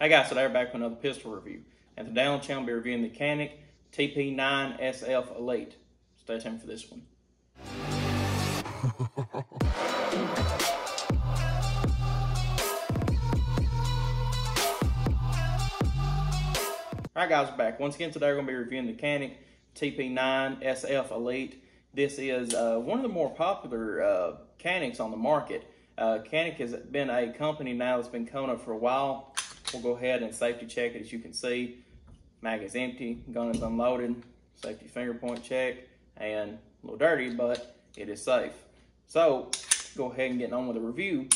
Hey guys, today we're back with another pistol review. On the channel, we'll be reviewing the Canik TP9SF Elite. Stay tuned for this one. Alright guys, we're back. Once again, today we're going to be reviewing the Canik TP9SF Elite. This is uh, one of the more popular uh, Caniks on the market. Uh, Canik has been a company now that's been coming up for a while. We'll go ahead and safety check it as you can see. Mag is empty, gun is unloaded, safety finger point check, and a little dirty, but it is safe. So, go ahead and get on with the review.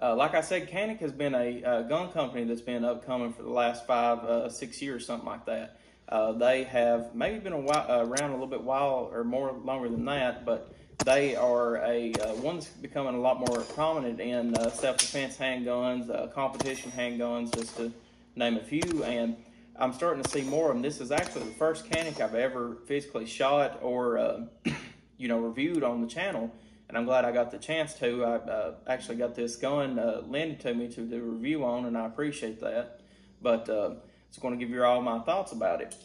Uh, like I said, Canik has been a uh, gun company that's been upcoming for the last five, uh, six years, something like that. Uh, they have maybe been a while, uh, around a little bit while or more longer than that, but they are a uh, one that's becoming a lot more prominent in uh, self-defense handguns, uh, competition handguns, just to name a few. And I'm starting to see more of them. This is actually the first Canik I've ever physically shot or uh, you know reviewed on the channel, and I'm glad I got the chance to. I uh, actually got this gun uh, lended to me to do a review on, and I appreciate that. But it's going to give you all my thoughts about it.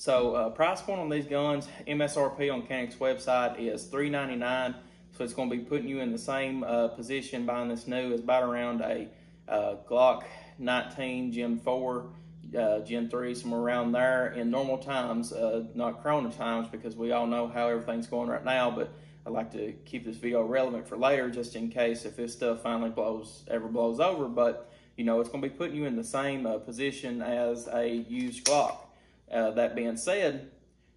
So uh, price point on these guns, MSRP on Canik's website is 399. So it's going to be putting you in the same uh, position buying this new as about around a uh, Glock 19 Gen 4, uh, Gen 3, somewhere around there in normal times, uh, not Corona times because we all know how everything's going right now. But I like to keep this video relevant for later just in case if this stuff finally blows ever blows over. But you know, it's going to be putting you in the same uh, position as a used Glock. Uh, that being said,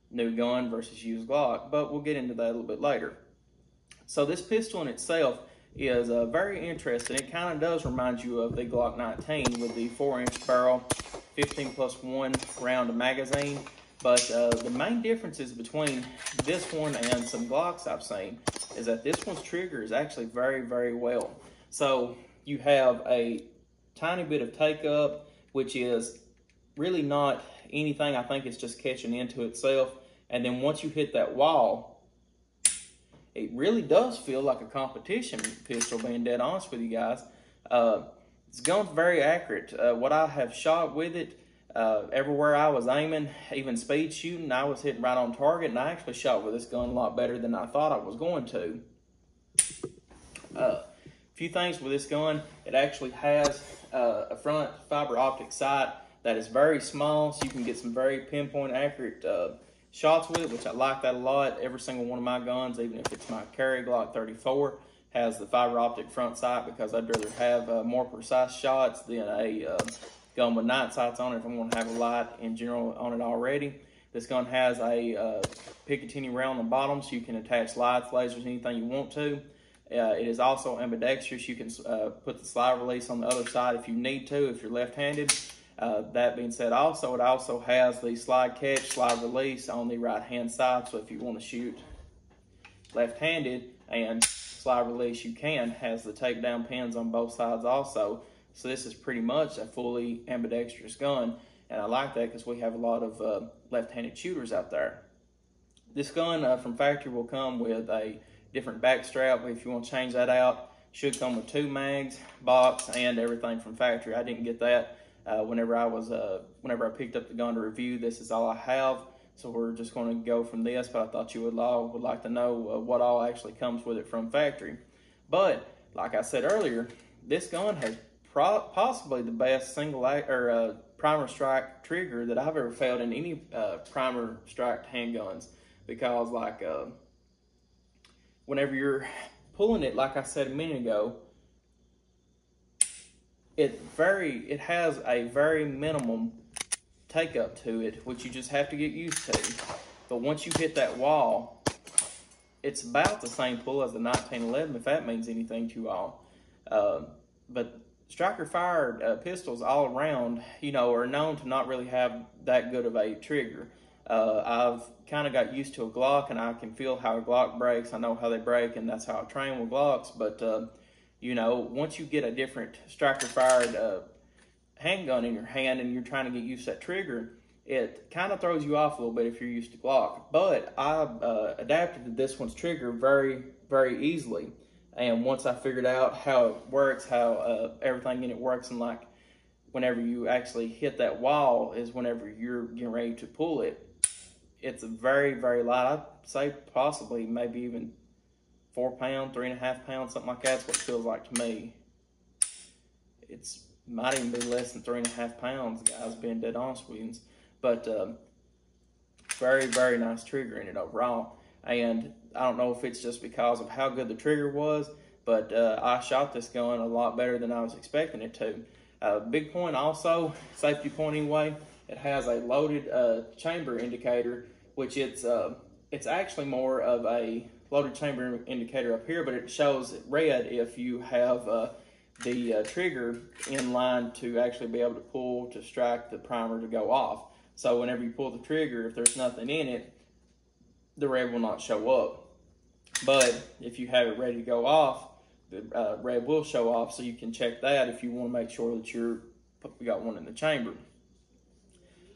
new gun versus used Glock, but we'll get into that a little bit later. So this pistol in itself is uh, very interesting. It kind of does remind you of the Glock 19 with the 4-inch barrel, 15 plus 1 round magazine. But uh, the main differences between this one and some Glocks I've seen is that this one's trigger is actually very, very well. So you have a tiny bit of take up, which is really not anything. I think it's just catching into itself. And then once you hit that wall, it really does feel like a competition pistol, being dead honest with you guys. Uh, it's gun's very accurate. Uh, what I have shot with it, uh, everywhere I was aiming, even speed shooting, I was hitting right on target, and I actually shot with this gun a lot better than I thought I was going to. A uh, few things with this gun, it actually has uh, a front fiber optic sight that is very small, so you can get some very pinpoint accurate uh, shots with it, which I like that a lot. Every single one of my guns, even if it's my Carry Glock 34, has the fiber optic front sight because I'd rather have uh, more precise shots than a uh, gun with night sights on it if I'm going to have a light in general on it already. This gun has a uh, Picatinny rail on the bottom so you can attach lights, lasers, anything you want to. Uh, it is also ambidextrous. You can uh, put the slide release on the other side if you need to, if you're left-handed. Uh, that being said, also it also has the slide catch, slide release on the right hand side. So if you want to shoot left-handed and slide release, you can. Has the takedown pins on both sides also. So this is pretty much a fully ambidextrous gun. And I like that because we have a lot of uh, left-handed shooters out there. This gun uh, from factory will come with a different back strap if you want to change that out. Should come with two mags, box, and everything from factory. I didn't get that uh, whenever I was, uh, whenever I picked up the gun to review, this is all I have. So we're just going to go from this, but I thought you would all would like to know uh, what all actually comes with it from factory. But like I said earlier, this gun has possibly the best single or uh, primer strike trigger that I've ever felt in any uh, primer strike handguns. Because like uh, whenever you're pulling it, like I said a minute ago, it very it has a very minimum take up to it, which you just have to get used to. But once you hit that wall, it's about the same pull as the 1911, if that means anything to you all. Uh, but striker fired uh, pistols all around, you know, are known to not really have that good of a trigger. Uh, I've kind of got used to a Glock, and I can feel how a Glock breaks. I know how they break, and that's how I train with Glocks. But uh, you know, once you get a different striker fired uh, handgun in your hand and you're trying to get used to that trigger, it kind of throws you off a little bit if you're used to Glock. But I uh, adapted to this one's trigger very, very easily. And once I figured out how it works, how uh, everything in it works, and like whenever you actually hit that wall is whenever you're getting ready to pull it. It's very, very light. I'd say possibly maybe even four pound, three and a half pounds, something like that's what it feels like to me. It's might even be less than three and a half pounds, guys, being dead honest with you. But um, very, very nice trigger in it overall. And I don't know if it's just because of how good the trigger was, but uh, I shot this gun a lot better than I was expecting it to. Uh, big point also, safety point anyway, it has a loaded uh, chamber indicator, which it's uh, it's actually more of a loaded chamber indicator up here, but it shows red if you have uh, the uh, trigger in line to actually be able to pull to strike the primer to go off. So whenever you pull the trigger, if there's nothing in it, the red will not show up. But if you have it ready to go off, the uh, red will show off, so you can check that if you want to make sure that you're you got one in the chamber.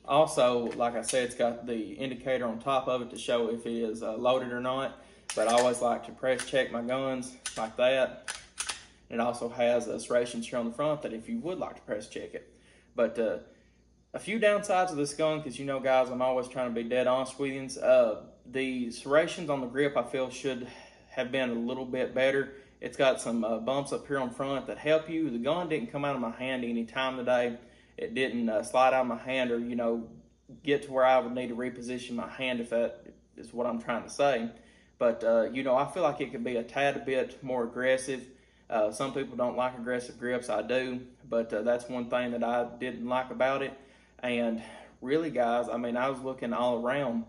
Also, like I said, it's got the indicator on top of it to show if it is uh, loaded or not. But I always like to press check my guns like that. It also has a serrations here on the front that if you would like to press check it. But uh, a few downsides of this gun, because you know, guys, I'm always trying to be dead honest with you. Uh, the serrations on the grip, I feel, should have been a little bit better. It's got some uh, bumps up here on front that help you. The gun didn't come out of my hand any time today. It didn't uh, slide out of my hand or, you know, get to where I would need to reposition my hand if that is what I'm trying to say. But, uh, you know, I feel like it could be a tad bit more aggressive. Uh, some people don't like aggressive grips. I do. But uh, that's one thing that I didn't like about it. And really, guys, I mean, I was looking all around,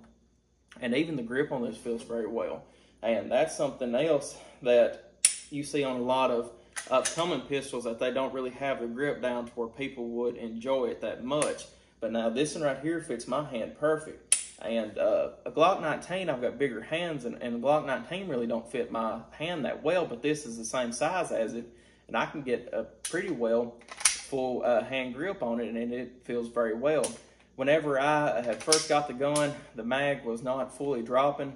and even the grip on this feels very well. And that's something else that you see on a lot of upcoming pistols that they don't really have the grip down to where people would enjoy it that much. But now this one right here fits my hand perfect. And uh, a Glock 19, I've got bigger hands, and, and Glock 19 really don't fit my hand that well, but this is the same size as it, and I can get a pretty well full uh, hand grip on it, and it feels very well. Whenever I had first got the gun, the mag was not fully dropping,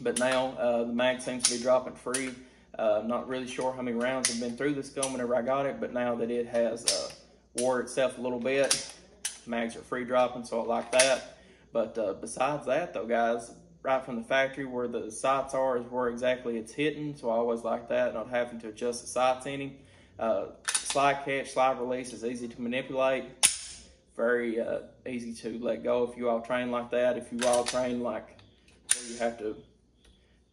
but now uh, the mag seems to be dropping free. Uh, not really sure how many rounds have been through this gun whenever I got it, but now that it has uh, wore itself a little bit, mags are free dropping, so I like that. But uh, besides that, though, guys, right from the factory where the sights are is where exactly it's hitting, so I always like that, not having to adjust the sights any. Uh, slide catch, slide release is easy to manipulate. Very uh, easy to let go if you all train like that. If you all train like you have to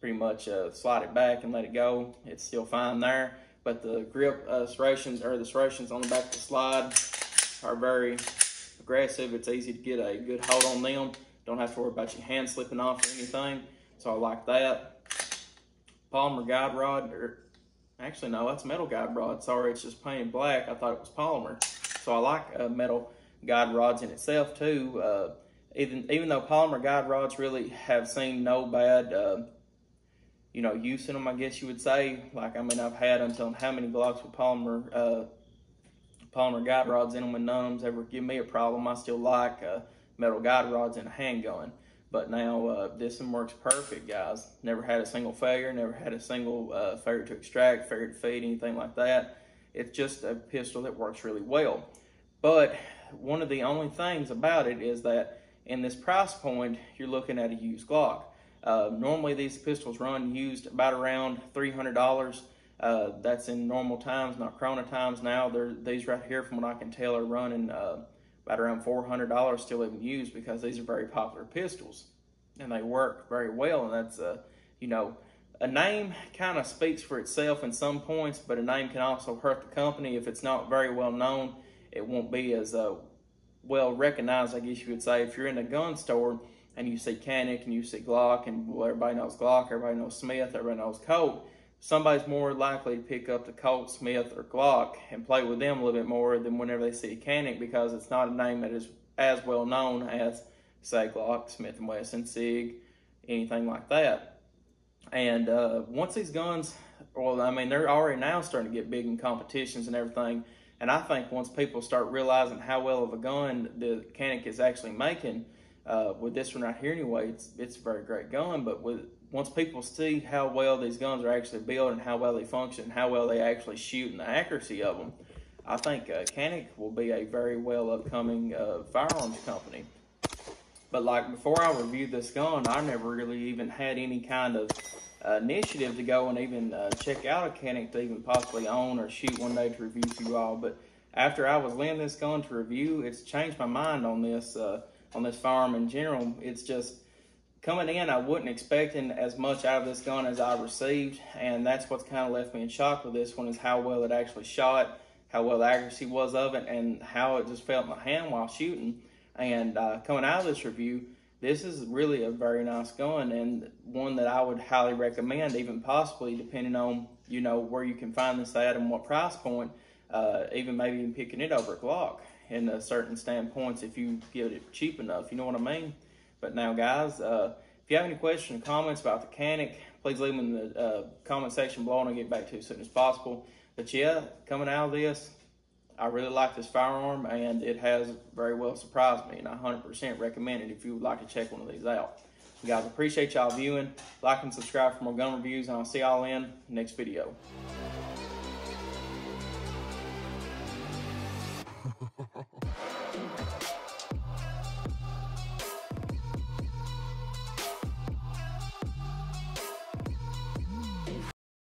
pretty much uh, slide it back and let it go, it's still fine there. But the grip uh, serrations or the serrations on the back of the slide are very aggressive. It's easy to get a good hold on them. Don't have to worry about your hand slipping off or anything. So I like that. Polymer guide rod, or Actually, no, that's metal guide rod. Sorry, it's just painted black. I thought it was polymer. So I like uh, metal guide rods in itself too. Uh, even even though polymer guide rods really have seen no bad, uh, you know, use in them, I guess you would say. Like I mean, I've had until how many Glocks with polymer uh, polymer guide rods in them, of them's ever give me a problem. I still like uh, metal guide rods and a handgun. But now uh, this one works perfect, guys. Never had a single failure, never had a single uh, failure to extract, failure to feed, anything like that. It's just a pistol that works really well. But one of the only things about it is that in this price point, you're looking at a used Glock. Uh, normally these pistols run used about around $300. Uh, that's in normal times, not Corona times. Now, these right here, from what I can tell, are running uh, about around $400 still even used because these are very popular pistols and they work very well. And that's, uh, you know, a name kind of speaks for itself in some points, but a name can also hurt the company. If it's not very well known, it won't be as uh, well recognized, I guess you would say. If you're in a gun store and you see Canik and you see Glock, and well, everybody knows Glock, everybody knows Smith, everybody knows Colt, somebody's more likely to pick up the Colt, Smith, or Glock and play with them a little bit more than whenever they see a Canik because it's not a name that is as well known as, say, Glock, Smith & Wesson, SIG, anything like that. And uh, once these guns, well, I mean, they're already now starting to get big in competitions and everything. And I think once people start realizing how well of a gun the Canik is actually making, uh, with this one right here anyway, it's, it's a very great gun, but with once people see how well these guns are actually built and how well they function, how well they actually shoot and the accuracy of them, I think uh, Canik will be a very well upcoming uh, firearms company. But like before I reviewed this gun, I never really even had any kind of uh, initiative to go and even uh, check out a Canik to even possibly own or shoot one day to review for you all. But after I was laying this gun to review, it's changed my mind on this uh, on this firearm in general. It's just coming in, I wasn't expecting as much out of this gun as I received, and that's what's kind of left me in shock with this one is how well it actually shot, how well the accuracy was of it, and how it just felt in my hand while shooting. And uh, coming out of this review, this is really a very nice gun and one that I would highly recommend, even possibly depending on you know where you can find this at and what price point, uh, even maybe even picking it over a Glock in a certain standpoints if you get it cheap enough. You know what I mean? But now, guys, uh, if you have any questions or comments about the Canik, please leave them in the uh, comment section below and I'll get back to you as soon as possible. But yeah, coming out of this, I really like this firearm and it has very well surprised me and I 100% recommend it if you would like to check one of these out. Guys, appreciate y'all viewing. Like and subscribe for more gun reviews and I'll see y'all in next video.